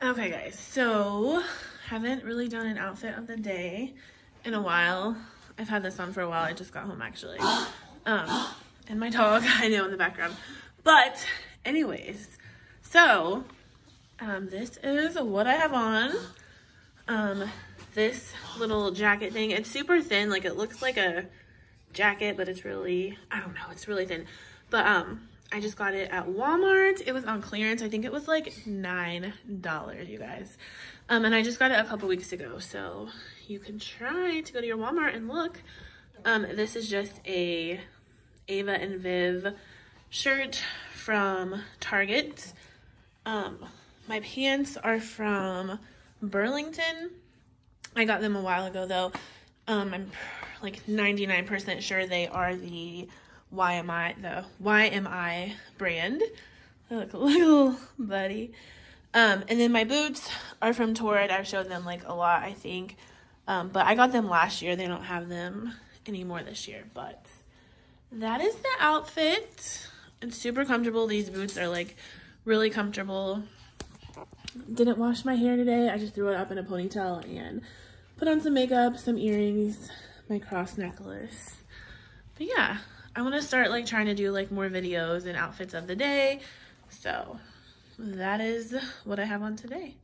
Okay guys, so haven't really done an outfit of the day in a while. I've had this on for a while. I just got home actually. Um, and my dog, I know in the background. But anyways, so um, this is what I have on. Um, this little jacket thing, it's super thin. Like it looks like a jacket, but it's really, I don't know, it's really thin. But um, I just got it at Walmart. It was on clearance. I think it was like $9, you guys. Um, and I just got it a couple weeks ago. So you can try to go to your Walmart and look. Um, this is just a Ava and Viv shirt from Target. Um, my pants are from Burlington. I got them a while ago though. Um, I'm like 99% sure they are the YMI, the why am I brand. They look a little buddy. Um, and then my boots are from Torrid. I've showed them like a lot, I think. Um, but I got them last year. They don't have them anymore this year. But that is the outfit. It's super comfortable. These boots are like really comfortable. Didn't wash my hair today. I just threw it up in a ponytail and put on some makeup, some earrings, my cross necklace. But yeah, I want to start like trying to do like more videos and outfits of the day. So that is what I have on today.